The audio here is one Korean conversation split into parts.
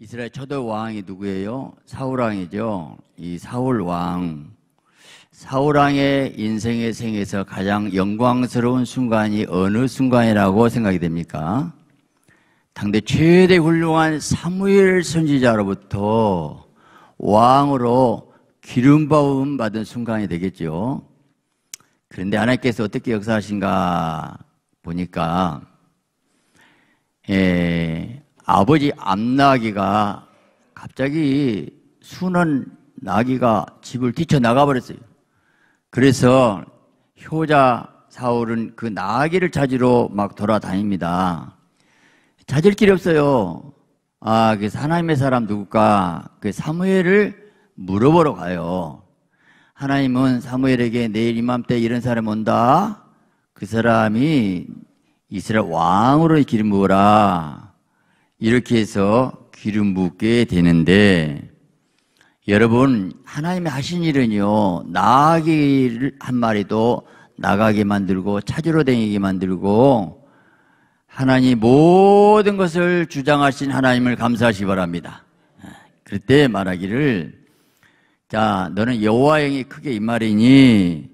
이스라엘 초대 왕이 누구예요? 사울 왕이죠. 이 사울 왕. 사울 왕의 인생의 생에서 가장 영광스러운 순간이 어느 순간이라고 생각이 됩니까? 당대 최대 훌륭한 사무엘 선지자로부터 왕으로 기름 부음 받은 순간이 되겠죠. 그런데 하나님께서 어떻게 역사하신가 보니까 예, 아버지 암나기가 갑자기 순한 나기가 집을 뛰쳐나가 버렸어요. 그래서 효자 사울은 그 나기를 찾으러 막 돌아다닙니다. 찾을 길이 없어요. 아, 그래서 하나님의 사람 누굴까? 그 사무엘을 물어보러 가요. 하나님은 사무엘에게 내일 이맘때 이런 사람 온다. 그 사람이 이스라엘 왕으로 기름 부어라. 이렇게 해서 기름 붓게 되는데 여러분 하나님이 하신 일은요 나가기를 한 마리도 나가게 만들고 찾으러 다니게 만들고 하나님 모든 것을 주장하신 하나님을 감사하시 기 바랍니다. 그럴 때 말하기를 자 너는 여호와 영이 크게 임하리니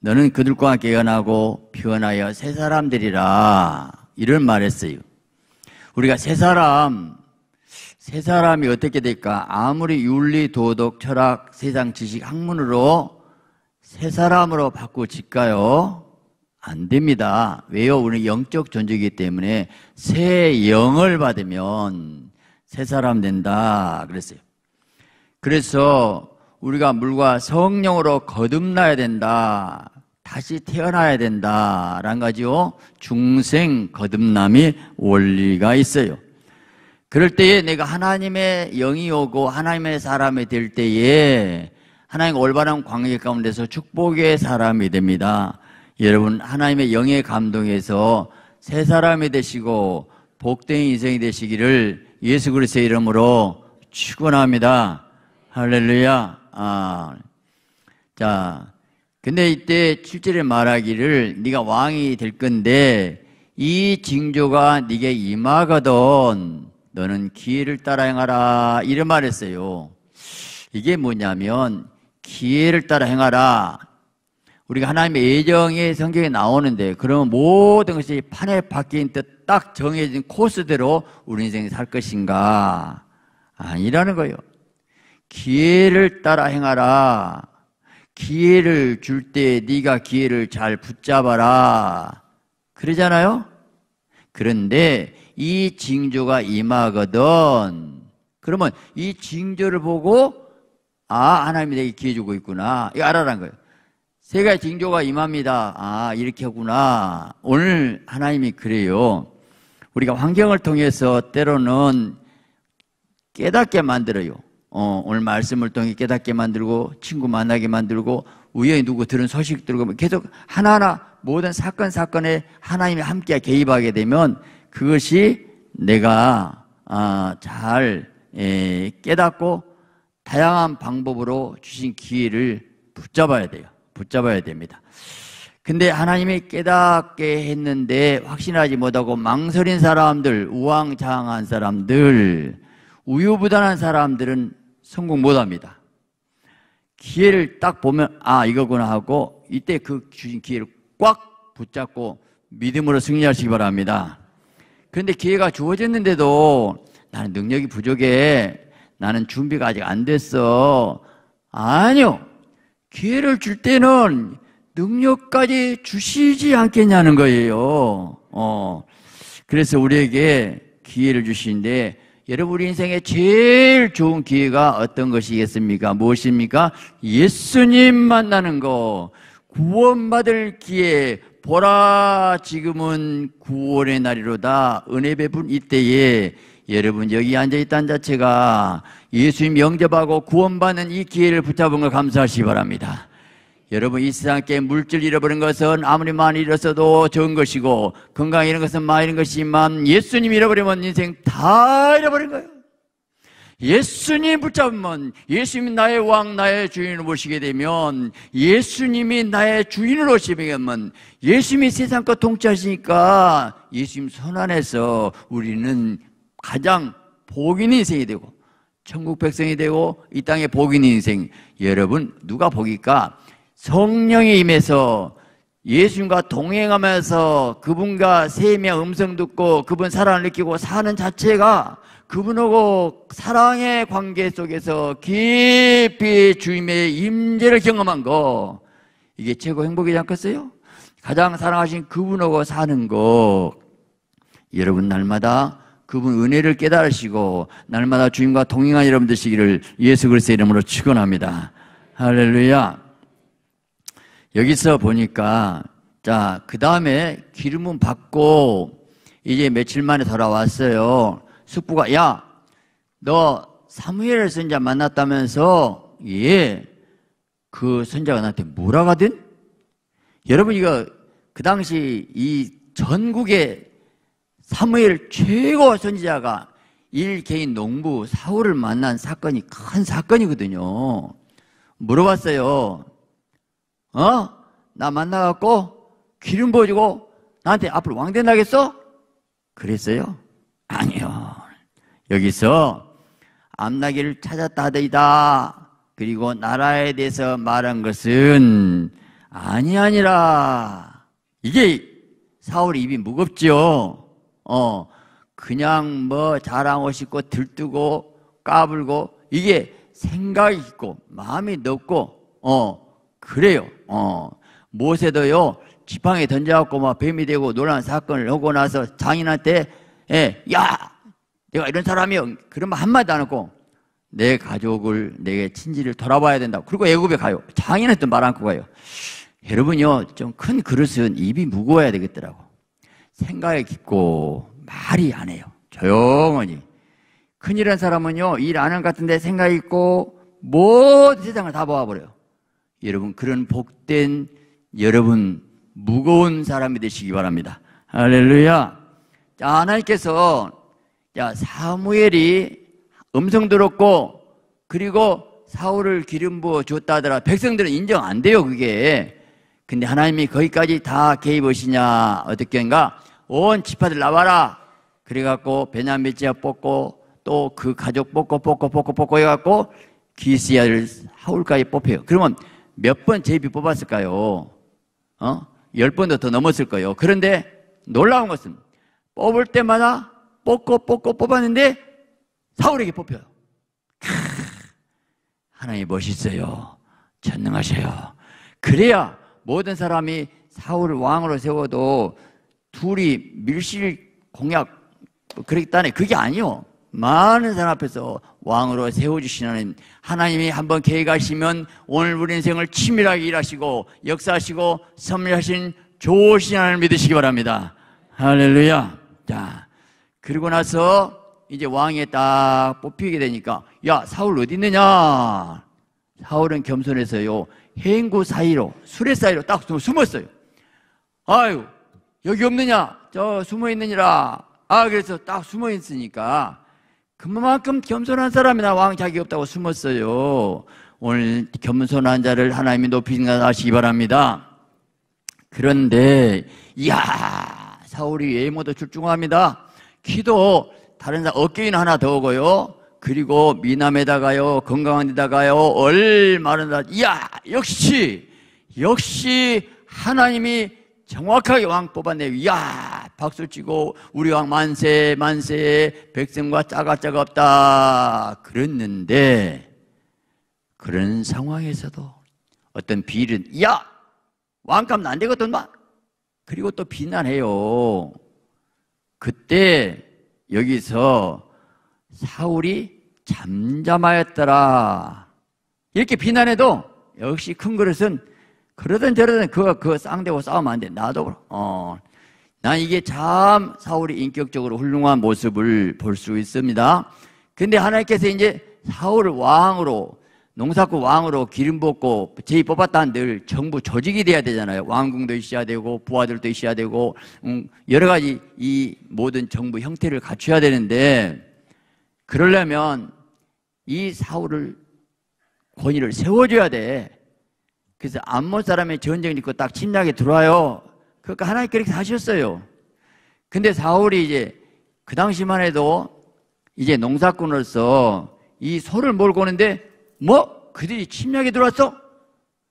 너는 그들과 함께 연하고 피어나여 새 사람들이라 이런 말했어요. 우리가 세 사람, 세 사람이 어떻게 될까? 아무리 윤리, 도덕, 철학, 세상 지식, 학문으로 세 사람으로 바꾸질까요? 안 됩니다. 왜요? 우리 영적 존재이기 때문에 새 영을 받으면 새 사람 된다. 그랬어요. 그래서 우리가 물과 성령으로 거듭나야 된다. 다시 태어나야 된다라는 거죠. 중생 거듭남이 원리가 있어요. 그럴 때에 내가 하나님의 영이 오고 하나님의 사람이 될 때에 하나님 올바른 관계 가운데서 축복의 사람이 됩니다. 여러분 하나님의 영의 감동에서 새 사람이 되시고 복된 인생이 되시기를 예수 그리스도의 이름으로 축원합니다. 할렐루야. 아. 자, 근데 이때 7절에 말하기를 네가 왕이 될 건데 이 징조가 네게 임하거든 너는 기회를 따라 행하라 이런 말했어요. 이게 뭐냐면 기회를 따라 행하라. 우리가 하나님의 예정이 성경에 나오는데 그러면 모든 것이 판에 박힌 듯 딱 정해진 코스대로 우리 인생이 살 것인가? 아니라는 거예요. 기회를 따라 행하라. 기회를 줄 때 네가 기회를 잘 붙잡아라. 그러잖아요? 그런데 이 징조가 임하거든. 그러면 이 징조를 보고 아, 하나님이 내게 기회 주고 있구나. 이거 알아란 거예요. 세 가지 징조가 임합니다. 아, 이렇게 하구나. 오늘 하나님이 그래요. 우리가 환경을 통해서 때로는 깨닫게 만들어요. 어, 오늘 말씀을 통해 깨닫게 만들고 친구 만나게 만들고 우연히 누구 들은 소식 들고 계속 하나하나 모든 사건 사건에 하나님이 함께 개입하게 되면 그것이 내가 아, 잘 에, 깨닫고 다양한 방법으로 주신 기회를 붙잡아야 돼요. 붙잡아야 됩니다. 근데 하나님이 깨닫게 했는데 확신하지 못하고 망설인 사람들, 우왕좌왕한 사람들, 우유부단한 사람들은 성공 못 합니다. 기회를 딱 보면, 아, 이거구나 하고, 이때 그 주신 기회를 꽉 붙잡고 믿음으로 승리하시기 바랍니다. 그런데 기회가 주어졌는데도 나는 능력이 부족해. 나는 준비가 아직 안 됐어. 아니요. 기회를 줄 때는 능력까지 주시지 않겠냐는 거예요. 어. 그래서 우리에게 기회를 주시는데 여러분 인생에 제일 좋은 기회가 어떤 것이겠습니까? 무엇입니까? 예수님 만나는 거. 구원받을 기회. 보라 지금은 구원의 날이로다. 은혜 베푼 이때에 여러분 여기 앉아 있다는 자체가 예수님 영접하고 구원받는 이 기회를 붙잡은 걸 감사하시기 바랍니다. 여러분 이 세상에 물질 잃어버린 것은 아무리 많이 잃었어도 좋은 것이고 건강 잃은 것은 많이 잃은 것이지만 예수님 잃어버리면 인생 다 잃어버린 거예요. 예수님 붙잡으면 예수님이 나의 왕 나의 주인을 모시게 되면 예수님이 나의 주인을 오시면 예수님이 세상 것 통치하시니까 예수님 손 안에서 우리는 가장 복 있는 인생이 되고 천국 백성이 되고 이 땅에 복 있는 인생 여러분 누가 복일까? 성령이 임해서 예수님과 동행하면서 그분과 세미한 음성 듣고 그분 사랑을 느끼고 사는 자체가 그분하고 사랑의 관계 속에서 깊이 주님의 임재를 경험한 거 이게 최고 행복이지 않겠어요? 가장 사랑하신 그분하고 사는 거 여러분 날마다 그분 은혜를 깨달으시고 날마다 주님과 동행한 여러분 되시기를 예수 그리스도의 이름으로 축원합니다. 할렐루야. 여기서 보니까 자, 그 다음에 기름은 받고 이제 며칠 만에 돌아왔어요. 숙부가 야, 너 사무엘 선자 만났다면서 예. 그 선자가 나한테 뭐라 하든 여러분 이거 그 당시 이 전국의 사무엘 최고 선지자가 일개인 농부 사울을 만난 사건이 큰 사건이거든요. 물어봤어요. 어? 나 만나갖고 기름 부어주고 나한테 앞으로 왕 된다겠어? 그랬어요? 아니요. 여기서 암나기를 찾았다 하더이다. 그리고 나라에 대해서 말한 것은 아니 아니라 이게 사울이 입이 무겁죠. 어, 그냥 뭐 자랑하고 싶고 들뜨고 까불고 이게 생각이 있고 마음이 넓고 어 그래요. 어 모세도요 지팡이 던져갖고 막 뱀이 되고 놀란 사건을 하고 나서 장인한테 예, 야 내가 이런 사람이요 그러면 한마디도 안 하고 내 가족을 내게 친지를 돌아봐야 된다. 그리고 애굽에 가요. 장인한테 말 않고 가요. 여러분요 좀 큰 그릇은 입이 무거워야 되겠더라고. 생각이 깊고 말이 안 해요. 조용하니. 큰일한 사람은요, 일 안 한 것 같은데 생각이 있고 모든 세상을 다 봐버려요. 여러분, 그런 복된 여러분, 무거운 사람이 되시기 바랍니다. 할렐루야. 자, 하나님께서, 자, 사무엘이 음성 들었고, 그리고 사울을 기름 부어 줬다 하더라. 백성들은 인정 안 돼요, 그게. 근데 하나님이 거기까지 다 개입하시냐, 어떻게인가? 온 지파들 나와라. 그래 갖고 베냐민 지역 뽑고 또 그 가족 뽑고 뽑고 뽑고 뽑고 해 갖고 기스야를 하울까지 뽑혀요. 그러면 몇 번 제비 뽑았을까요? 어? 열 번도 더 넘었을 거예요. 그런데 놀라운 것은 뽑을 때마다 뽑고 뽑고 뽑았는데 사울에게 뽑혀요. 하나님 멋있어요. 전능하셔요. 그래야 모든 사람이 사울을 왕으로 세워도 둘이 밀실 공약 그랬다네. 그게 아니요. 많은 사람 앞에서 왕으로 세워주시는 하나님이 한번 계획하시면 오늘 우리 인생을 치밀하게 일하시고 역사하시고 섭리하신 좋으신 하나님을 믿으시기 바랍니다. 할렐루야. 자, 그리고 나서 이제 왕에 딱 뽑히게 되니까 야 사울 어디 있느냐? 사울은 겸손해서요 행구 사이로 수레 사이로 딱 숨었어요. 아유 여기 없느냐? 저 숨어 있느니라. 아, 그래서 딱 숨어 있으니까 그만큼 겸손한 사람이 나 왕 자기 없다고 숨었어요. 오늘 겸손한 자를 하나님이 높이신가 하시기 바랍니다. 그런데, 이야, 사울이 외모도 출중합니다. 키도 다른 사람 어깨인 하나 더 오고요. 그리고 미남에다가요, 건강한 데다가요, 얼마나, 이야, 역시, 역시 하나님이 정확하게 왕 뽑아내요. 이야, 박수 치고 우리 왕 만세 만세 백성과 짜가 짜가 없다. 그랬는데 그런 상황에서도 어떤 비일은 야 왕값 안 되거든 막 그리고 또 비난해요. 그때 여기서 사울이 잠잠하였더라. 이렇게 비난해도 역시 큰 그릇은 그러든 저러든 그거 그 쌍대고 싸우면 안 돼. 나도 어. 난 이게 참 사울이 인격적으로 훌륭한 모습을 볼 수 있습니다. 근데 하나님께서 이제 사울을 왕으로 농사꾼 왕으로 기름 붓고 제의 뽑았다는 늘 정부 조직이 돼야 되잖아요. 왕궁도 있어야 되고 부하들도 있어야 되고 음, 여러 가지 이 모든 정부 형태를 갖춰야 되는데 그러려면 이 사울을 권위를 세워줘야 돼. 그래서 암몬 사람의 전쟁을 입고 딱 침략에 들어와요. 그러니까 하나님 그렇게 하셨어요. 근데 사울이 이제 그 당시만 해도 이제 농사꾼으로서 이 소를 몰고 오는데 뭐 그들이 침략에 들어왔어?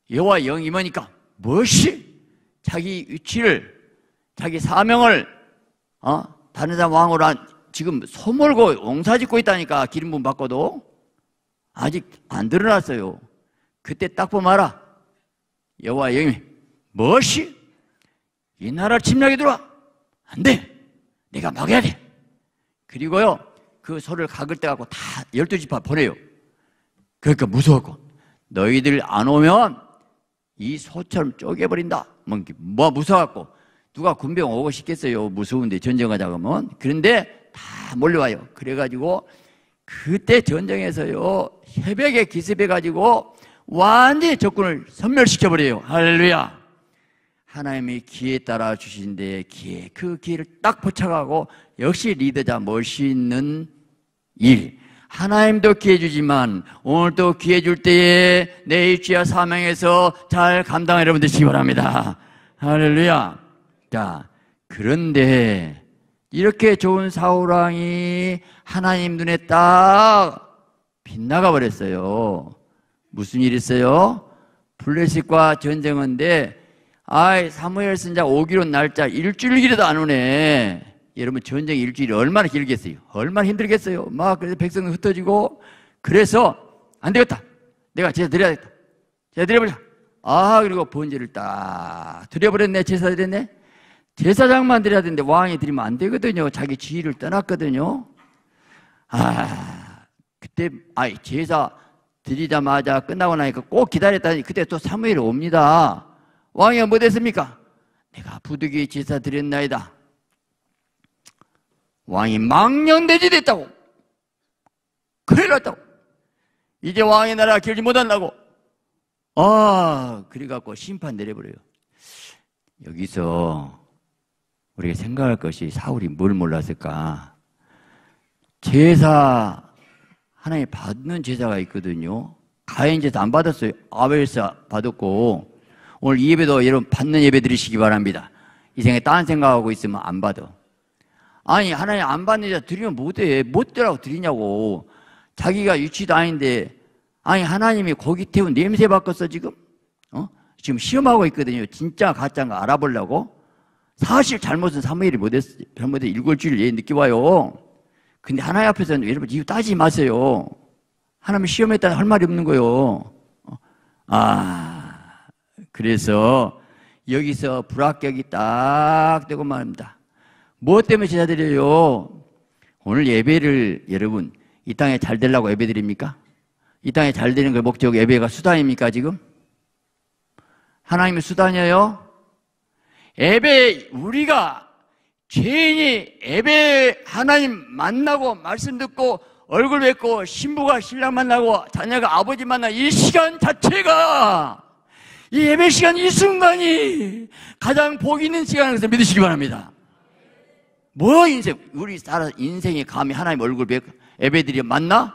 여호와 영이 뭐니까 무엇이 자기 위치를 자기 사명을 어? 다른 사람 왕으로 한, 지금 소 몰고 옹사 짓고 있다니까 기름 부음 받고도 아직 안 드러났어요. 그때 딱 보면 알아. 여호와 영이 무엇이 이 나라 침략에 들어와 안 돼. 내가 막아야 돼. 그리고요 그 소를 각을 때 갖고 다 열두 지파 보내요. 그러니까 무서웠고 너희들 안 오면 이 소처럼 쪼개버린다. 뭐, 뭐 무서워갖고 누가 군병 오고 싶겠어요. 무서운데 전쟁하자 그러면. 그런데 다 몰려와요. 그래가지고 그때 전쟁에서요 새벽에 기습해가지고 완전히 적군을 섬멸시켜버려요. 할렐루야. 하나님이 기에 따라 주신데 기에 그 기회를 딱 포착하고 역시 리더자 멋있는 일. 하나님도 기회 주지만 오늘도 기회 줄 때에 내 입지와 사명에서 잘 감당 여러분 되시기 바랍니다. 할렐루야. 자, 그런데 이렇게 좋은 사우랑이 하나님 눈에 딱 빗나가 버렸어요. 무슨 일 있어요? 블레셋과 전쟁인데 아이 사무엘 선자 오기로 날짜 일주일 길에도 안 오네. 여러분 전쟁 일주일이 얼마나 길겠어요? 얼마나 힘들겠어요? 막 그래서 백성은 흩어지고 그래서 안 되겠다. 내가 제사 드려야겠다. 제사 드려버려. 아 그리고 번제를 딱 드려버렸네. 제사 드렸네. 제사장만 드려야 되는데 왕이 드리면 안 되거든요. 자기 지위를 떠났거든요. 아 그때 아이 제사 드리자마자 끝나고 나니까 꼭 기다렸다니 그때 또 사무엘이 옵니다. 왕이 뭐 됐습니까? 내가 부득이 제사 드렸나이다. 왕이 망령돼지 됐다고. 큰일 났다고. 이제 왕의 나라 길지 못한다고. 아, 그래갖고 심판 내려버려요. 여기서 우리가 생각할 것이 사울이 뭘 몰랐을까? 제사, 하나님 받는 제사가 있거든요. 가인 제사 안 받았어요. 아벨사 받았고, 오늘 이 예배도 여러분 받는 예배 드리시기 바랍니다. 이 생에 딴 생각하고 있으면 안 받아. 아니 하나님 안 받는 자 드리면 못해. 못 되라고 드리냐고. 자기가 유치도 아닌데 아니 하나님이 고기 태운 냄새 바꿨어 지금? 어? 지금 시험하고 있거든요. 진짜 가짜인가 알아보려고. 사실 잘못은 사무엘이 못했어 잘못해 일골주를 얘 늦게 와요. 근데 하나님 앞에서는 여러분 이거 따지지 마세요. 하나님 시험했다 할 말이 없는 거예요. 어? 아 그래서 여기서 불합격이 딱 되고 말입니다 무엇 때문에 드려요? 오늘 예배를 여러분 이 땅에 잘 되려고 예배 드립니까? 이 땅에 잘 되는 그 목적 예배가 수단입니까 지금? 하나님의 수단이에요? 예배 우리가 죄인이 예배 하나님 만나고 말씀 듣고 얼굴 뵙고 신부가 신랑 만나고 자녀가 아버지 만나 이 시간 자체가 이 예배 시간 이 순간이 가장 복 있는 시간에서 믿으시기 바랍니다. 뭐 인생 우리 살아 인생에 감히 하나님 얼굴 뵙 예배드리 만나?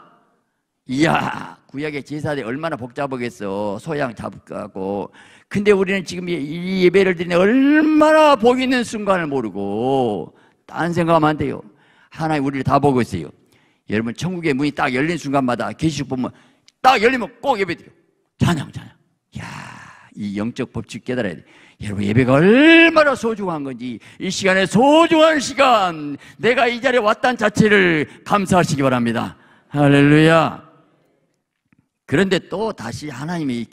이야 구약의 제사들이 얼마나 복잡하겠어. 소양 잡고. 근데 우리는 지금 이 예배를 드리는 얼마나 복 있는 순간을 모르고 딴 생각하면 안 돼요. 하나님 우리를 다 보고 있어요. 여러분 천국의 문이 딱 열린 순간마다 계시록 보면 딱 열리면 꼭 예배 드려 찬양 찬양. 야 이 영적 법칙 깨달아야 돼 여러분 예배가 얼마나 소중한 건지 이 시간에 소중한 시간 내가 이 자리에 왔다는 자체를 감사하시기 바랍니다. 할렐루야. 그런데 또 다시 하나님이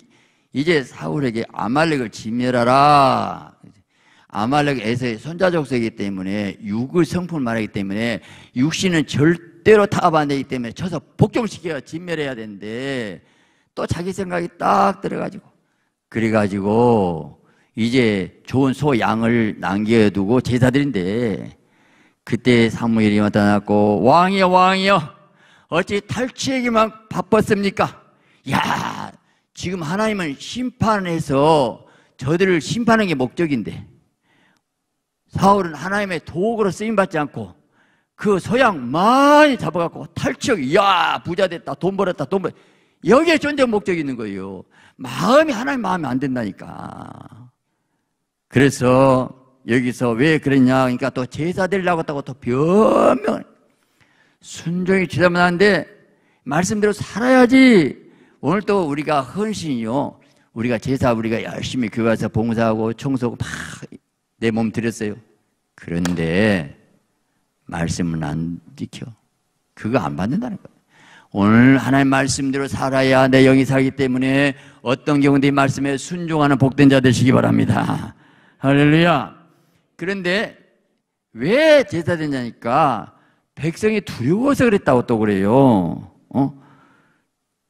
이제 사울에게 아말렉을 진멸하라. 아말렉 에서의 손자족속이기 때문에 육을 성품을 말하기 때문에 육신은 절대로 타압 안 되기 때문에 쳐서 복종시켜야 진멸해야 되는데 또 자기 생각이 딱 들어가지고 그래가지고 이제 좋은 소 양을 남겨두고 제사드린데 그때 사무엘이 나타났고 왕이여 왕이여 어찌 탈취에게만 바빴습니까? 야 지금 하나님은 심판해서 저들을 심판하는 게 목적인데. 사울은 하나님의 도구로 쓰임받지 않고 그 소양 많이 잡아갖고 탈취 야 부자 됐다 돈 벌었다 돈 벌 여기에 전쟁 목적이 있는 거예요 마음이 하나님 마음에 안 된다니까 그래서 여기서 왜 그랬냐 그러니까 또 제사 드리려고 했다고 또 변명 순종이 지다만한데 말씀대로 살아야지. 오늘 또 우리가 헌신이요. 우리가 제사 우리가 열심히 교회 와서 봉사하고 청소하고 막 내 몸 들였어요. 그런데 말씀은 안 지켜. 그거 안 받는다는 거예요. 오늘 하나님 말씀대로 살아야 내 영이 살기 때문에 어떤 경우도 이 말씀에 순종하는 복된 자 되시기 바랍니다. 할렐루야. 그런데 왜 제사 되냐니까 백성이 두려워서 그랬다고 또 그래요. 어?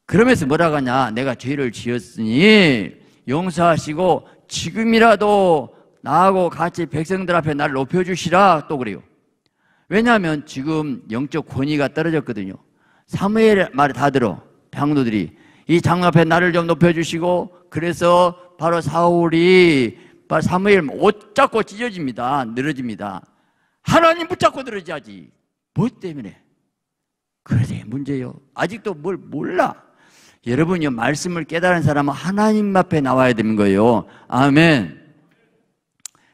그러면서 뭐라고 하냐? 내가 죄를 지었으니 용서하시고 지금이라도 나하고 같이 백성들 앞에 나를 높여주시라 또 그래요. 왜냐하면 지금 영적 권위가 떨어졌거든요. 사무엘 말을 다 들어. 장로들이 이 장로 앞에 나를 좀 높여주시고 그래서 바로 사울이 사무엘 옷 잡고 찢어집니다. 늘어집니다. 하나님 붙잡고 늘어져야지. 뭐 때문에? 그래 문제요. 아직도 뭘 몰라. 여러분이 말씀을 깨달은 사람은 하나님 앞에 나와야 되는 거예요. 아멘.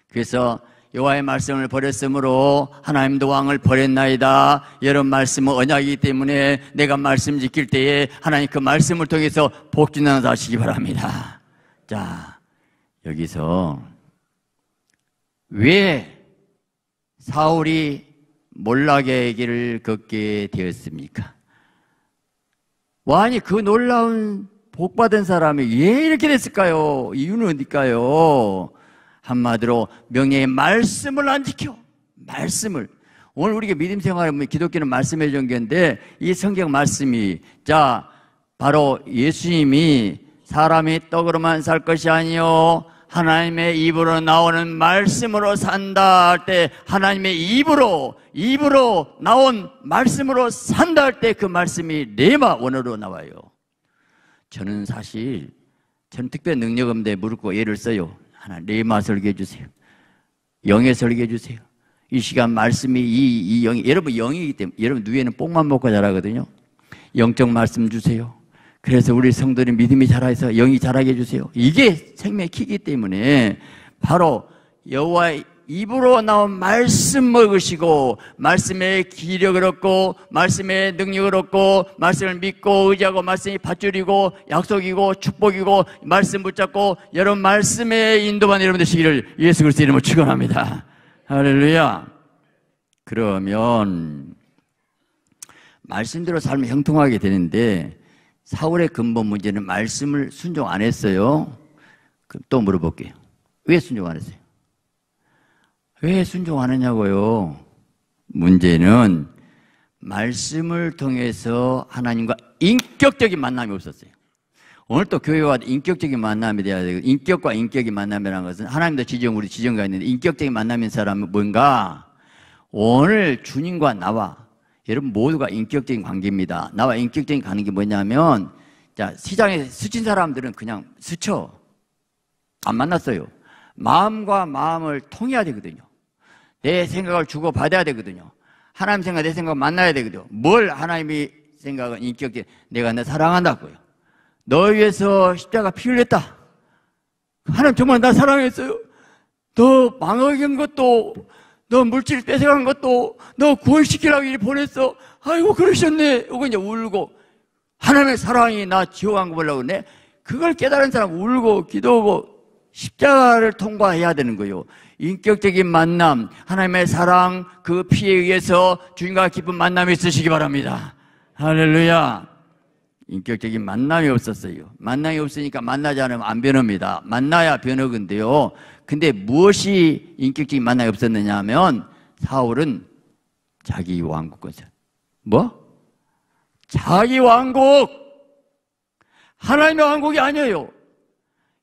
그래서 여호와의 말씀을 버렸으므로 하나님도 왕을 버렸나이다. 여러분 말씀은 언약이기 때문에 내가 말씀 지킬 때에 하나님 그 말씀을 통해서 복진하는 하시기 바랍니다. 자, 여기서 왜 사울이 몰락의 길을 걷게 되었습니까? 왕이 그 놀라운 복받은 사람이 왜 이렇게 됐을까요? 이유는 어딜까요? 한마디로 명예의 말씀을 안 지켜. 말씀을. 오늘 우리가 믿음 생활하면 기독교는 말씀의 종교인데 이 성경 말씀이 자 바로 예수님이 사람이 떡으로만 살 것이 아니요 하나님의 입으로 나오는 말씀으로 산다 할 때 하나님의 입으로 입으로 나온 말씀으로 산다 할 때 그 말씀이 레마 원어로 나와요. 저는 사실 저는 특별 능력 없는데 물고 예를 써요. 하나 레마 설계해 주세요. 영의 설계해 주세요. 이 시간 말씀이 이, 이 영이 여러분 영이기 때문에 여러분 누에는 뽕만 먹고 자라거든요. 영적 말씀 주세요. 그래서 우리 성도들 믿음이 자라서 영이 자라게 해주세요. 이게 생명의 키기 때문에 바로 여호와의 입으로 나온 말씀 먹으시고 말씀의 기력을 얻고 말씀의 능력을 얻고 말씀을 믿고 의지하고 말씀이 밧줄이고 약속이고 축복이고 말씀 붙잡고 여러분 말씀의 인도만 여러분 되시기를 예수 그리스도 이름으로 축원합니다. 할렐루야. 그러면 말씀대로 삶을 형통하게 되는데 사울의 근본 문제는 말씀을 순종 안 했어요. 그럼 또 물어볼게요. 왜 순종 안 했어요? 왜 순종 안 했냐고요? 문제는 말씀을 통해서 하나님과 인격적인 만남이 없었어요. 오늘 또 교회와 인격적인 돼야 되고, 인격과 인격의 만남이라는 것은 하나님도 지정, 우리 지정가 있는데, 인격적인 만남인 사람은 뭔가, 오늘 주님과 나와 여러분 모두가 인격적인 관계입니다. 나와 인격적인 관계 뭐냐면 자 시장에 스친 사람들은 그냥 스쳐 안 만났어요. 마음과 마음을 통해야 되거든요. 내 생각을 주고 받아야 되거든요. 하나님 생각, 내 생각 만나야 되거든요. 뭘 하나님이 생각은 인격적 내가 너 사랑한다고요. 너 위해서 십자가 피 흘렸다. 하나님 정말 나 사랑했어요. 너 망하게 것도 너 물질 뺏어간 것도 너 구원시키라고 일 보냈어. 아이고, 그러셨네. 이거 이제 울고. 하나님의 사랑이 나 지옥 안 가보려고 그러네. 그걸 깨달은 사람 울고 기도하고 십자가를 통과해야 되는 거예요. 인격적인 만남, 하나님의 사랑, 그 피에 의해서 주님과 기쁜 만남이 있으시기 바랍니다. 할렐루야. 인격적인 만남이 없었어요. 만남이 없으니까 만나지 않으면 안 변합니다. 만나야 변하건데요. 근데 무엇이 인격적인 만남이 없었느냐 하면 사울은 자기 왕국 거죠. 뭐? 자기 왕국! 하나님의 왕국이 아니에요.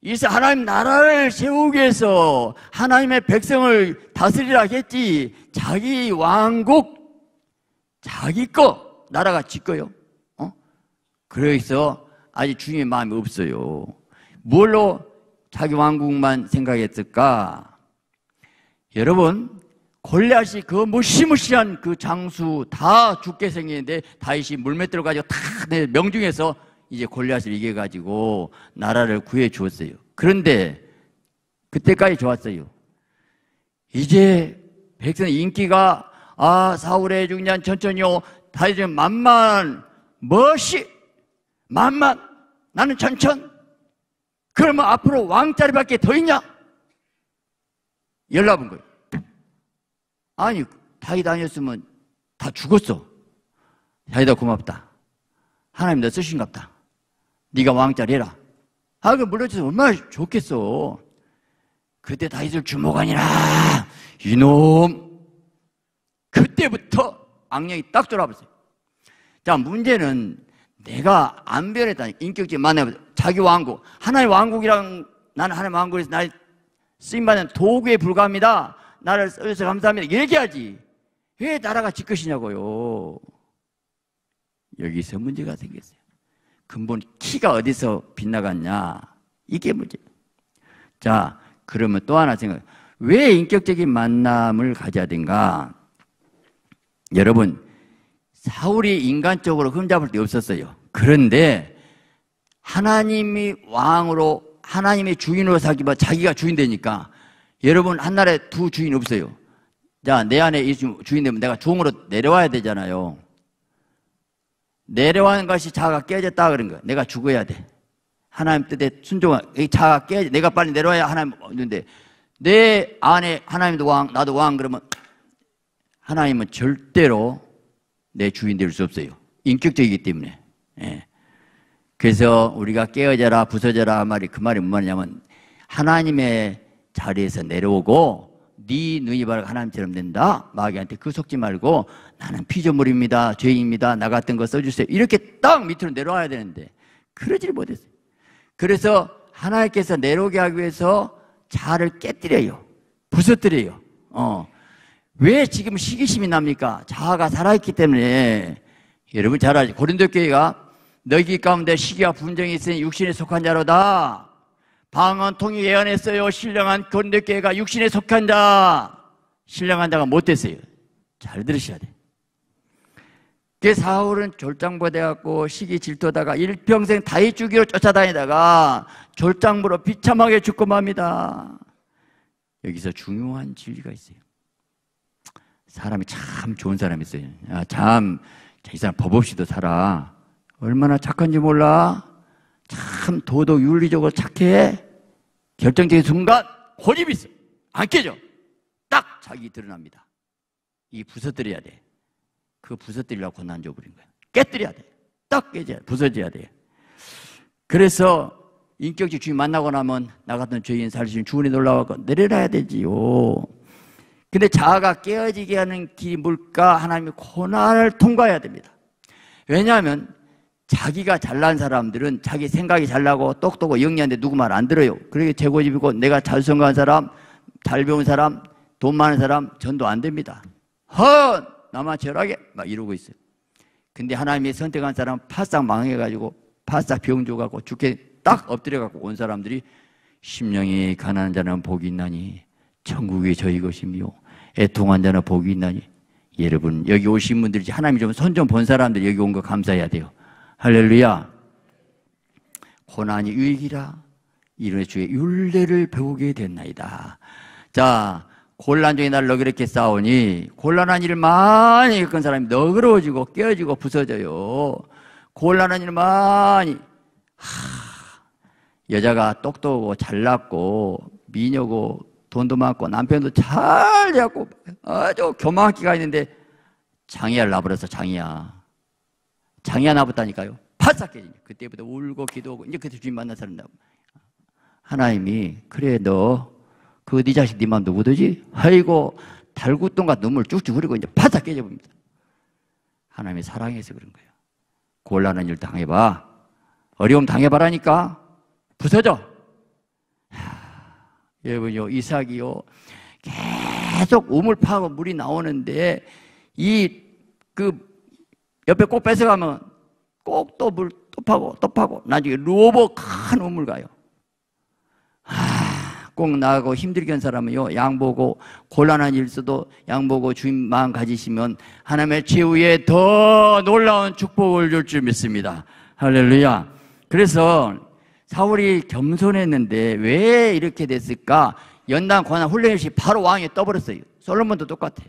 이제 하나님 나라를 세우기 위해서 하나님의 백성을 다스리라 했지. 자기 왕국, 자기 거, 나라가 지 거요. 어? 그래서 아직 주님의 마음이 없어요. 뭘로 자기 왕국만 생각했을까? 여러분, 골리앗이 그 무시무시한 그 장수 다 죽게 생기는데 다윗이 물맷돌 가지고 다 명중해서 이제 골리앗을 이겨가지고 나라를 구해 주었어요. 그런데 그때까지 좋았어요. 이제 백성 인기가 아 사울의 중년 천천히요 다윗은 만만 멋이 만만 나는 천천 그러면 앞으로 왕자리밖에 더 있냐? 온 거예요. 아니 다윗 아니었으면 다 죽었어. 다윗아 고맙다. 하나님 너 쓰신갑다. 네가 왕자리 해라. 아, 그 물러줘서 얼마나 좋겠어. 그때 다윗을 주목하니라. 이놈. 그때부터 악령이 딱 돌아버렸어요. 자, 문제는 내가 안 변했다. 인격적인 만나 자기 왕국. 하나님 왕국이랑 나는 하나님 왕국에서 날 쓰임받는 도구에 불과합니다. 나를 써주셔서 감사합니다. 얘기하지. 왜 나라가 지 것이냐고요. 여기서 문제가 생겼어요. 근본 키가 어디서 빗나갔냐? 이게 문제. 자, 그러면 또 하나 생각. 왜 인격적인 만남을 가져야 된가? 여러분, 사울이 인간적으로 흠잡을 데 없었어요. 그런데 하나님이 왕으로 하나님의 주인으로 살기보다 자기가 주인 되니까 여러분 한 나라에 두 주인 없어요. 자, 내 안에 이 주인 되면 내가 종으로 내려와야 되잖아요. 내려가는 것이 자아가 깨졌다 그런 거야. 내가 죽어야 돼. 하나님 뜻에 순종한 이 자아가 깨 내가 빨리 내려와야 하나님 없는데 내 안에 하나님도 왕 나도 왕 그러면 하나님은 절대로 내 주인 될 수 없어요. 인격적이기 때문에. 예. 그래서 우리가 깨어져라 부서져라 말이 그 말이 뭔 말이냐면 하나님의 자리에서 내려오고 네 눈이 바로 하나님처럼 된다. 마귀한테 그 속지 말고 나는 피조물입니다. 죄인입니다. 나 같은 거 써주세요. 이렇게 딱 밑으로 내려와야 되는데 그러질 못했어요. 그래서 하나님께서 내려오게 하기 위해서 자를 깨뜨려요. 부서뜨려요. 어. 왜 지금 시기심이 납니까? 자아가 살아있기 때문에 여러분 잘 알죠. 고린도 교회가 너희 가운데 시기와 분쟁이 있으니 육신에 속한 자로다. 방언 통이 예언했어요. 신령한 건대교회가 육신에 속한 자. 신령한 자가 못 됐어요. 잘 들으셔야 돼. 그 사울은 졸장부돼갖고 시기 질투하다가 일평생 다이 주기로 쫓아다니다가 졸장부로 비참하게 죽고 맙니다. 여기서 중요한 진리가 있어요. 사람이 참 좋은 사람이 있어요. 아, 참, 이 사람 법 없이도 살아. 얼마나 착한지 몰라? 참 도덕 윤리적으로 착해. 결정적인 순간 고집이 있어. 안 깨져. 딱 자기 드러납니다. 이 부서뜨려야 돼. 그 부서뜨리려고 고난 줘버린 거야. 깨뜨려야 돼. 딱 깨져야 돼. 부서져야 돼. 그래서 인격적 주인 만나고 나면 나 같은 죄인 살신 주원에 놀라고 내려놔야 되지요. 근데 자아가 깨어지게 하는 길이 뭘까? 하나님의 고난을 통과해야 됩니다. 왜냐하면 자기가 잘난 사람들은 자기 생각이 잘나고 똑똑하고 영리한데 누구 말 안 들어요. 그러게 제고집이고 내가 잘성공한 사람, 잘 배운 사람, 돈 많은 사람 전도 안 됩니다. 헌! 나만 절하게 막 이러고 있어요. 근데 하나님이 선택한 사람 파싹 망해가지고 파싹 병 줘갖고 죽게 딱 엎드려갖고 온 사람들이 심령이 가난한 자는 복이 있나니 천국이 저희 것이며 애통한 자는 복이 있나니 여러분 여기 오신 분들이 하나님이 좀 손 좀 본 사람들 여기 온 거 감사해야 돼요. 할렐루야. 고난이 유익이라 이런 주의 율례를 배우게 됐나이다. 자, 곤란 중에 날 너그럽게 싸우니 곤란한 일을 많이 겪은 사람이 너그러워지고 깨어지고 부서져요. 곤란한 일을 많이 하, 여자가 똑똑하고 잘났고 미녀고 돈도 많고 남편도 잘 잡고 아주 교만기가 있는데 장애를 나버려서 장이야. 장애가 나붙다니까요. 바싹 깨지니 그때부터 울고 기도하고 이제 그때 주님 만나 사는다고. 하나님이 그래 너 그거 네 자식 네 마음 누구더지? 아이고 달구똥과 눈물 쭉쭉 흐르고 이제 바싹 깨져봅니다. 하나님이 사랑해서 그런 거예요. 곤란한 일 당해봐. 어려움 당해봐라니까 부서져. 하, 여러분요 이삭이요 계속 우물 파고 물이 나오는데 이 그 옆에 꼭 뺏어가면 꼭 또 물 또 파고 또 파고 나중에 로버 큰 우물 가요. 아, 꼭 나가고 힘들게 한 사람은요 양보고 곤란한 일 있어도 양보고 주인 마음 가지시면 하나님의 최후에 더 놀라운 축복을 줄 줄 믿습니다. 할렐루야. 그래서 사울이 겸손했는데 왜 이렇게 됐을까? 연단 권한 훈련 없이 바로 왕에 떠버렸어요. 솔로몬도 똑같아.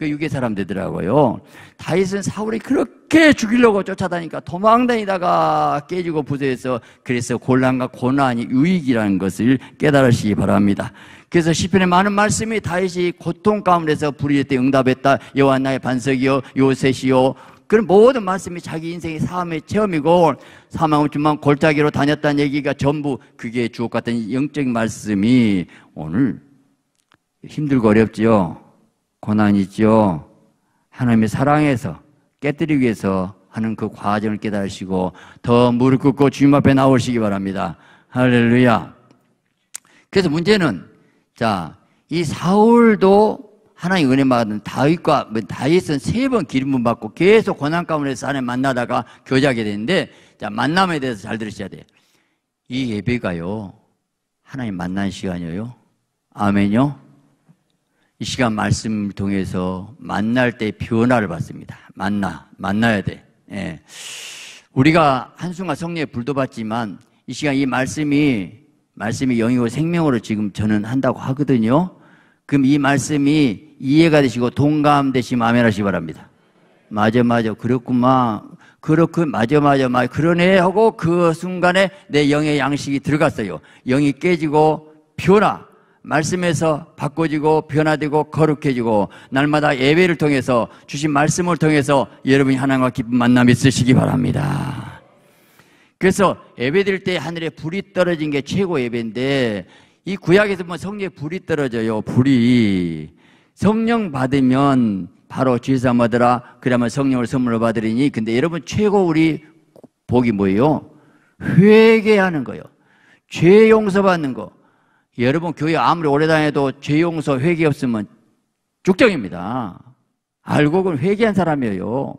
그 유괴 사람 되더라고요. 다윗은 사울이 그렇게 죽이려고 쫓아다니까 도망다니다가 깨지고 부서져서 그래서 곤란과 고난이 유익이라는 것을 깨달으시기 바랍니다. 그래서 시편에 많은 말씀이 다윗이 고통 가운데서 불의할 때 응답했다. 여호와 나의 반석이요 요셋이요. 그런 모든 말씀이 자기 인생의 삶의 체험이고 사망 없지만 골짜기로 다녔다는 얘기가 전부 그게 주옥 같은 영적인 말씀이 오늘 힘들고 어렵지요. 고난이 있죠. 하나님의 사랑에서 깨뜨리기 위해서 하는 그 과정을 깨달으시고 더 무릎 꿇고 주님 앞에 나오시기 바랍니다. 할렐루야. 그래서 문제는 자, 이 사울도 하나님 은혜 받은 다윗과 뭐 다윗은 세 번 기름 받고 계속 고난 가운데서 하나님 만나다가 교제하게 되는데 자, 만남에 대해서 잘 들으셔야 돼요. 이 예배가요. 하나님 만난 시간이에요. 아멘요. 이 시간 말씀을 통해서 만날 때 변화를 받습니다. 만나, 만나야 돼. 예. 우리가 한순간 성령의 불도 받지만 이 시간 이 말씀이 말씀이 영이고 생명으로 지금 저는 한다고 하거든요. 그럼 이 말씀이 이해가 되시고 동감되시면 아멘 하시기 바랍니다. 맞아, 맞아. 그렇구만. 그렇고, 맞아, 맞아, 맞아. 그러네. 하고 그 순간에 내 영의 양식이 들어갔어요. 영이 깨지고 변화. 말씀에서 바꿔지고 변화되고 거룩해지고 날마다 예배를 통해서 주신 말씀을 통해서 여러분이 하나님과 기쁜 만남 있으시기 바랍니다. 그래서 예배 드릴 때 하늘에 불이 떨어진 게 최고 예배인데 이 구약에서 보면 성령에 불이 떨어져요. 불이 성령 받으면 바로 죄사 얻으라 그러면 성령을 선물로 받으리니 근데 여러분 최고 우리 복이 뭐예요? 회개하는 거요. 죄 용서받는 거. 여러분 교회 아무리 오래 다녀도 죄 용서 회개 없으면 죽정입니다. 알곡은 회개한 사람이에요.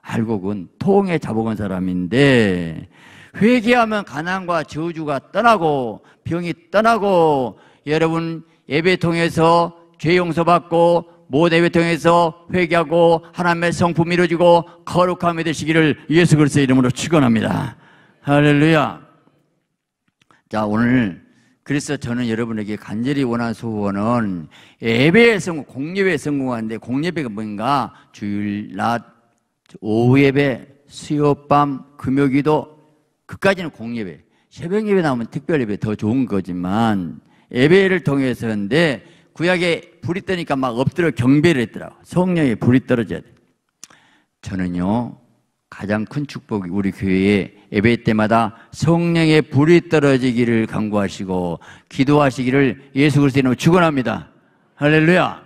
알곡은 통에 잡아온 사람인데 회개하면 가난과 저주가 떠나고 병이 떠나고 여러분 예배 통해서 죄 용서받고 모든 예배 통해서 회개하고 하나님의 성품 이루어지고 거룩함이 되시기를 예수 그리스도의 이름으로 축원합니다. 할렐루야. 자 오늘 그래서 저는 여러분에게 간절히 원하는 소원은 예배에 성공, 공예배에 성공하는데 공예배가 뭔가 주일, 낮, 오후 예배, 수요, 밤, 금요 기도 그까지는 공예배. 새벽 예배 나오면 특별 예배 더 좋은 거지만 예배를 통해서인데 구약에 불이 뜨니까 막 엎드려 경배를 했더라고. 성령에 불이 떨어져야 돼. 저는요, 가장 큰 축복이 우리 교회에 예배 때마다 성령의 불이 떨어지기를 간구하시고 기도하시기를 예수 그리스도로 축원합니다. 할렐루야.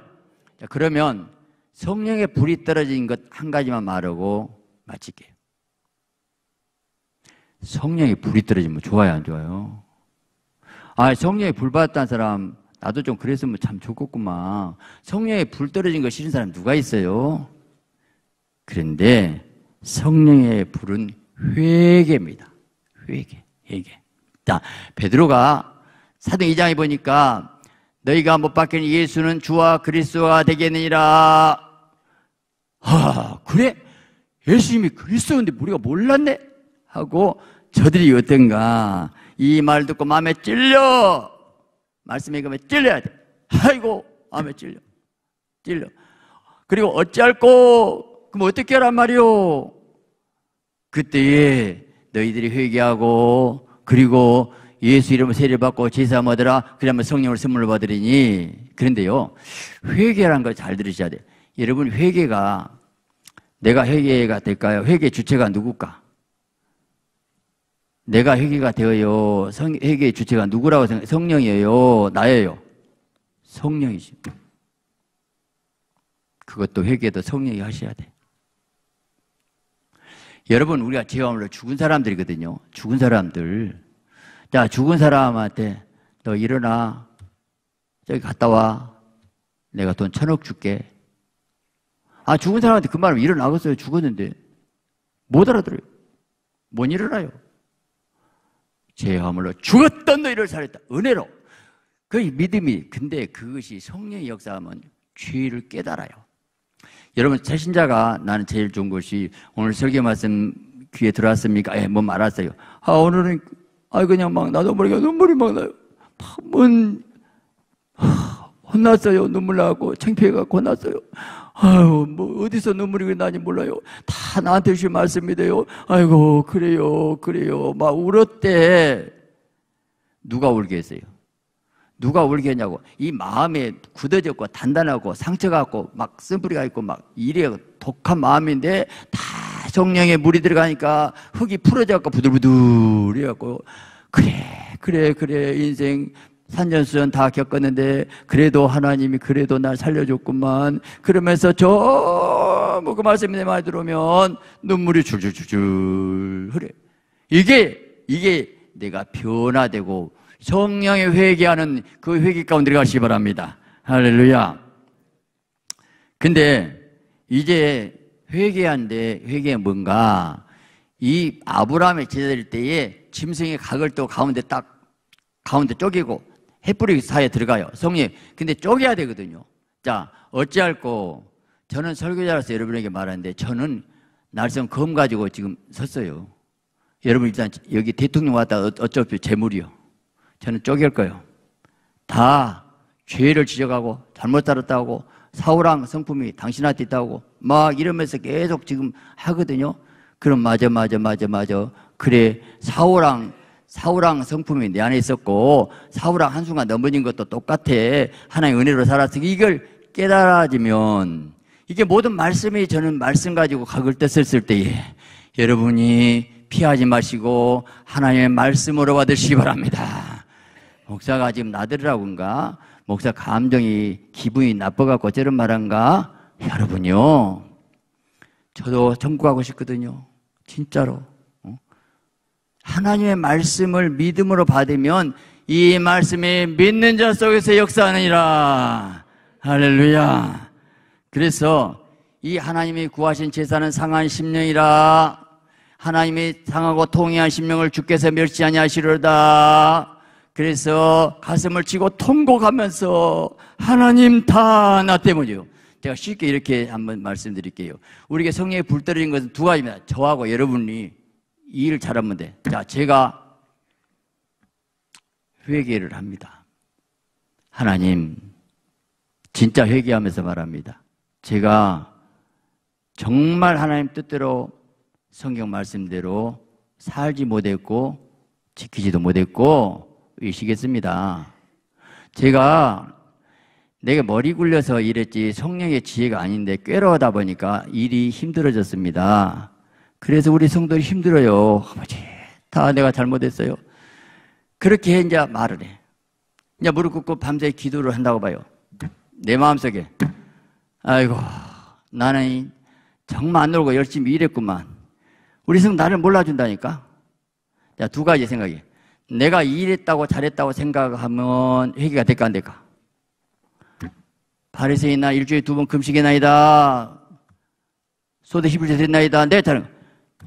자, 그러면 성령의 불이 떨어진 것 한 가지만 말하고 마칠게요. 성령의 불이 떨어지면 좋아요, 안 좋아요? 아, 성령의 불 받았다는 사람 나도 좀 그랬으면 참 좋겠구만. 성령의 불 떨어진 거 싫은 사람 누가 있어요? 그런데 성령의 불은 회개입니다. 회개, 회개. 자, 베드로가 사도 2장에 보니까 너희가 못 박힌 예수는 주와 그리스도가 되겠느니라. 하, 그래? 예수님이 그리스도인데 우리가 몰랐네? 하고 저들이 어떤가 이 말 듣고 마음에 찔려 말씀에 그면 찔려야 돼 아이고 마음에 찔려 찔려 그리고 어찌할꼬 그럼 어떻게 하란 말이오 그때에 너희들이 회개하고 그리고 예수 이름을 세례 받고 제사 얻으라 그러면 성령을 선물로 받으리니 그런데요 회개라는 걸 잘 들으셔야 돼요 여러분 회개가 내가 회개가 될까요? 회개 주체가 누굴까? 내가 회개가 되어요. 성, 회개의 주체가 누구라고 생각? 성령이에요. 나예요. 성령이지. 그것도 회개도 성령이 하셔야 돼. 여러분 우리가 죄함으로 죽은 사람들이거든요. 죽은 사람들. 자 죽은 사람한테 너 일어나 저기 갔다 와. 내가 돈 천억 줄게. 아 죽은 사람한테 그 말을 일어나겠어요. 죽었는데 못 알아들어요. 못 일어나요. 죄함으로 죽었던 너희를 살렸다. 은혜로. 그 믿음이 근데 그것이 성령의 역사하면 죄를 깨달아요. 여러분 자신자가 나는 제일 좋은 것이 오늘 설교 말씀 귀에 들어왔습니까? 예, 뭐 말았어요. 아 오늘은 아 그냥 막 나도 모르게 눈물이 막 나요. 뭔 혼났어요. 눈물 나고 창피해갖고 혼났어요. 아유, 뭐, 어디서 눈물이 나지 몰라요. 다 나한테 주신 말씀이 돼요. 아이고, 그래요, 그래요. 막 울었대. 누가 울게 했어요? 누가 울게 했냐고. 이 마음에 굳어졌고, 단단하고, 상처갖고, 막 쓴뿌리가 있고, 막 이래 독한 마음인데, 다 성령에 물이 들어가니까 흙이 풀어져갖고 부들부들해갖고, 그래, 그래, 그래, 인생 산전수전 다 겪었는데 그래도 하나님이 그래도 날 살려줬구만 그러면서 저뭐 그 말씀이 내말 들어오면 눈물이 줄줄줄줄 흐래 이게 이게 내가 변화되고 성령의 회개하는 그 회개 가운데 가시기 바랍니다 할렐루야 근데 이제 회개한데 회개 뭔가 이 아브라함의 제자일 때에 짐승의 각을 또 가운데 딱 가운데 쪼개고 햇불이 사이에 들어가요. 성님. 근데 쪼개야 되거든요. 자, 어찌할꼬. 저는 설교자로서 여러분에게 말하는데 저는 날성 검 가지고 지금 섰어요. 여러분 일단 여기 대통령 왔다 어, 어차피 재물이요. 저는 쪼갤 거예요. 다 죄를 지적하고 잘못 살았다고 사우랑 성품이 당신한테 있다고 막 이러면서 계속 지금 하거든요. 그럼 맞아 맞아 맞아 맞아. 그래 사우랑 사우랑 성품이 내 안에 있었고 사우랑 한순간 넘어진 것도 똑같아. 하나의 은혜로 살았으니 이걸 깨달아지면 이게 모든 말씀이 저는 말씀 가지고 각을 떴을 때에 여러분이 피하지 마시고 하나님의 말씀으로 받으시기 바랍니다. 목사가 지금 나들으라고인가? 목사 감정이 기분이 나빠갖고 저런 말한가? 여러분요. 저도 천국 가고 싶거든요. 진짜로. 하나님의 말씀을 믿음으로 받으면 이 말씀이 믿는 자 속에서 역사하느니라. 할렐루야. 그래서 이 하나님이 구하신 제사는 상한 심령이라 하나님이 상하고 통해한 심령을 주께서 멸시하냐 하시려다. 그래서 가슴을 치고 통곡하면서 하나님 다 나 때문이요. 제가 쉽게 이렇게 한번 말씀드릴게요. 우리가 성령에 불 떨어진 것은 두 가지입니다. 저하고 여러분이 이일 잘하면 돼. 자, 제가 회개를 합니다. 하나님, 진짜 회개하면서 말합니다. 제가 정말 하나님 뜻대로 성경 말씀대로 살지 못했고 지키지도 못했고 의식했습니다. 제가 내가 머리 굴려서 일했지 성령의 지혜가 아닌데 꾀러다 보니까 일이 힘들어졌습니다. 그래서 우리 성도들이 힘들어요. 아버지, 다 내가 잘못했어요. 그렇게 이제 말을 해. 이제 무릎 꿇고 밤새 기도를 한다고 봐요. 내 마음속에. 아이고, 나는 정말 안 놀고 열심히 일했구만. 우리 성 나를 몰라준다니까? 자, 두 가지 생각이. 내가 일했다고 잘했다고 생각하면 회개가 될까 안 될까? 바리새인나 일주일에 두 번 금식해나이다. 소대 11세 됐나이다. 내 다른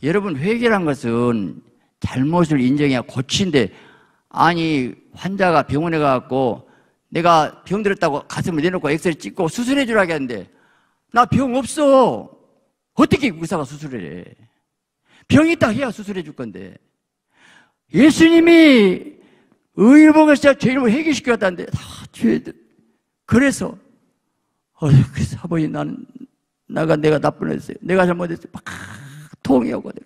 여러분 회개란 것은 잘못을 인정해야 고친데 아니 환자가 병원에 가갖고 내가 병 들었다고 가슴을 내놓고 엑스레이 찍고 수술해 주라고 하는데 나 병 없어 어떻게 의사가 수술을 해 병이 있다 해야 수술해 줄 건데 예수님이 의를 보고서 죄인을 해결시켰다는데 다 죄들 그래서 그 사모님 나는 나가 내가 나쁜 애였어요 내가 잘못했어요 막 통이 오거든.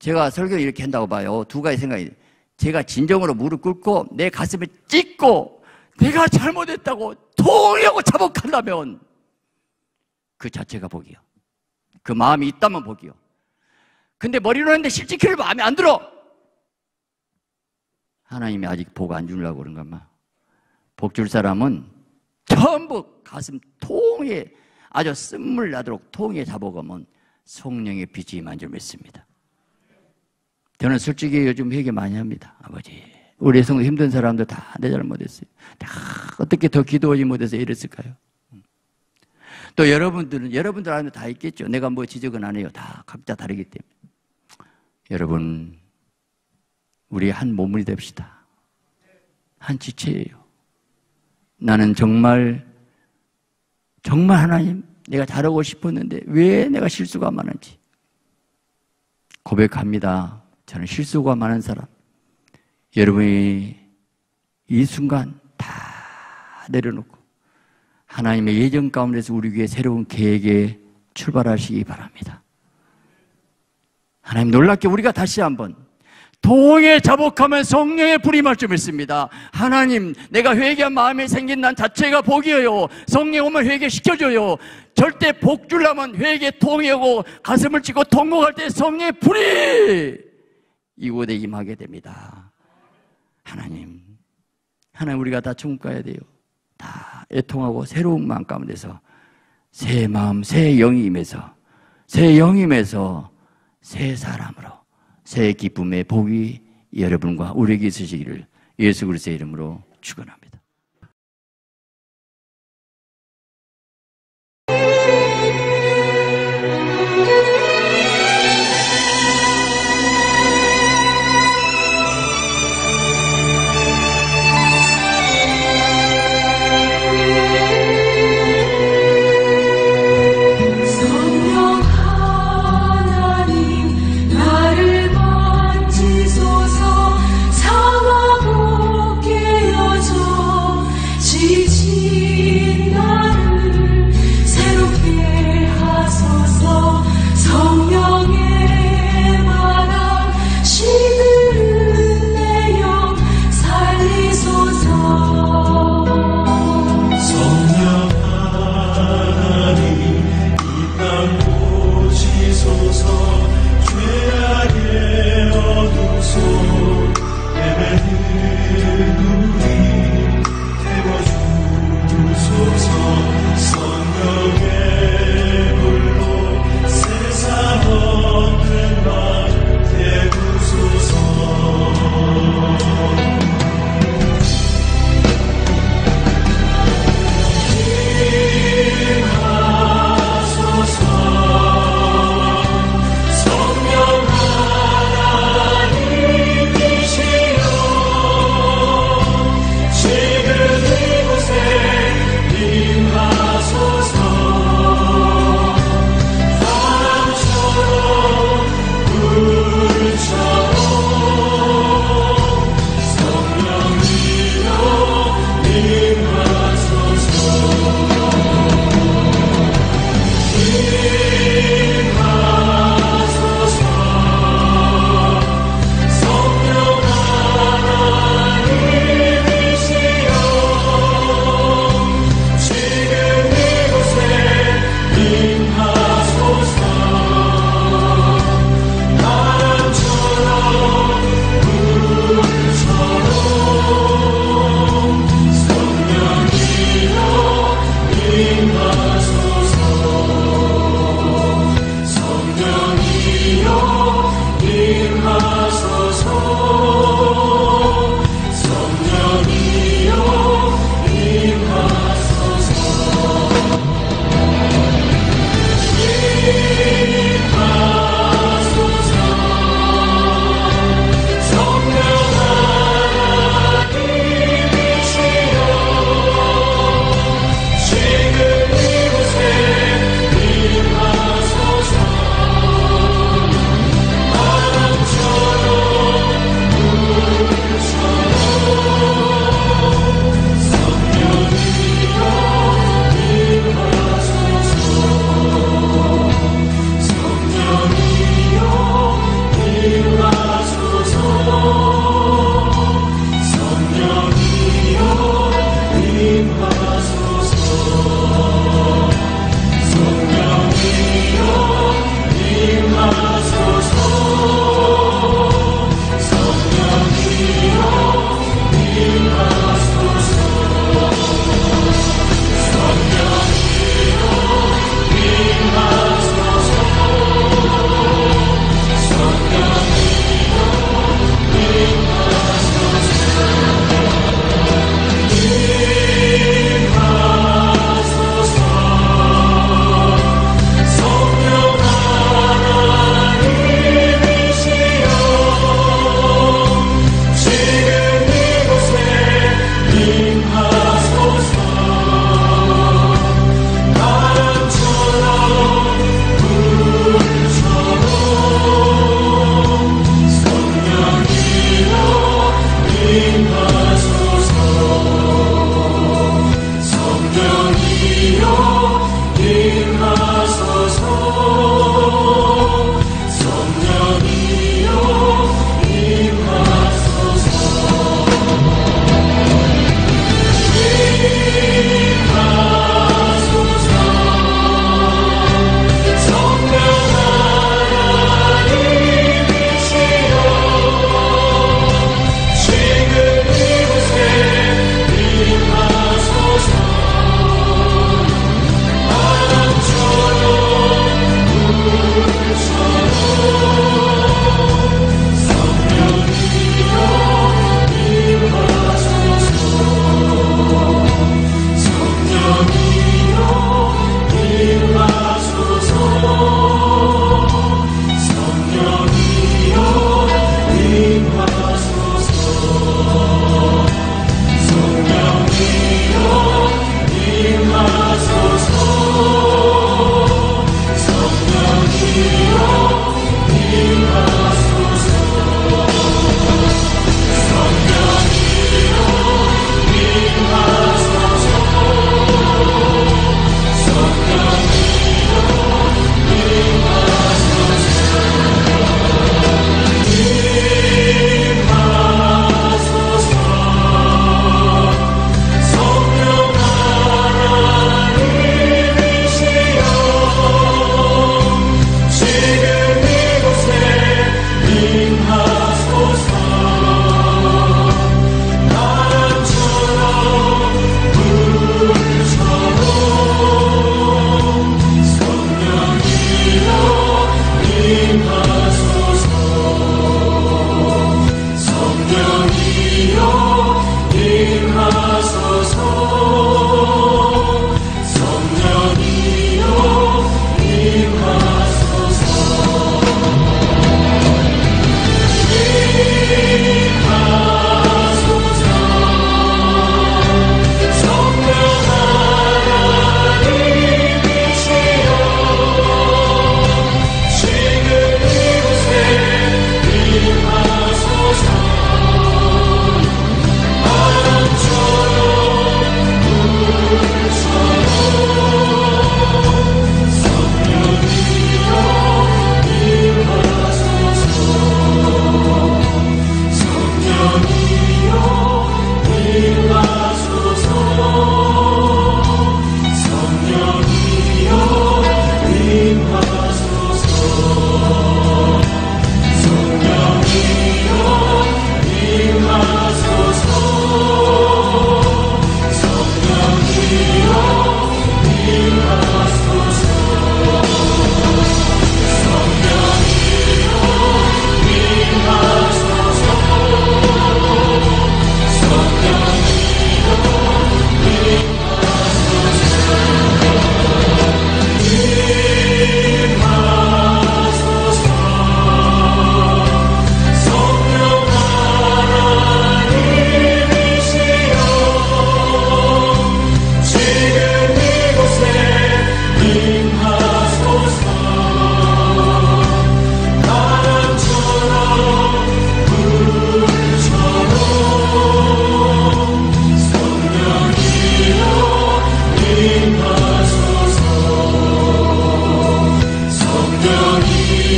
제가 설교 이렇게 한다고 봐요. 두 가지 생각이. 제가 진정으로 무릎 꿇고 내 가슴에 찢고 내가 잘못했다고 통이하고 자복한다면 그 자체가 복이요. 그 마음이 있다면 복이요. 근데 머리로 했는데 실제로 마음에 안 들어. 하나님이 아직 복 안 주려고 그런가 봐. 복 줄 사람은 전부 가슴 통에 아주 쓴물 나도록 통에 잡아가면 성령의 빛이 줄 믿습니다. 저는 솔직히 요즘 회개 많이 합니다. 아버지. 우리 성도 힘든 사람들 다 내 잘못했어요. 다 어떻게 더 기도하지 못해서 이랬을까요? 또 여러분들은, 여러분들 안에 다 있겠죠. 내가 뭐 지적은 안 해요. 다 각자 다르기 때문에. 여러분, 우리 한 몸이 됩시다. 한 지체예요. 나는 정말, 정말 하나님, 내가 잘하고 싶었는데 왜 내가 실수가 많은지 고백합니다. 저는 실수가 많은 사람. 여러분이 이 순간 다 내려놓고 하나님의 예정 가운데서 우리 위해 새로운 계획에 출발하시기 바랍니다. 하나님 놀랍게 우리가 다시 한번 동에 자복하면 성령의 불이 말좀 있습니다. 하나님, 내가 회개한 마음에 생긴 난 자체가 복이에요. 성령 오면 회개시켜줘요. 절대 복 주려면 회개 통이고 가슴을 찢고 통곡할 때 성령의 불이 이곳에 임하게 됩니다. 하나님, 하나님 우리가 다 천국 가야 돼요. 다 애통하고 새로운 마음 가운데서 새 마음, 새 영이 임해서 새 영이 임해서 새 사람으로 새 기쁨의 복이 여러분과 우리에게 있으시기를 예수 그리스도의 이름으로 축원합니다.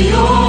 Señor.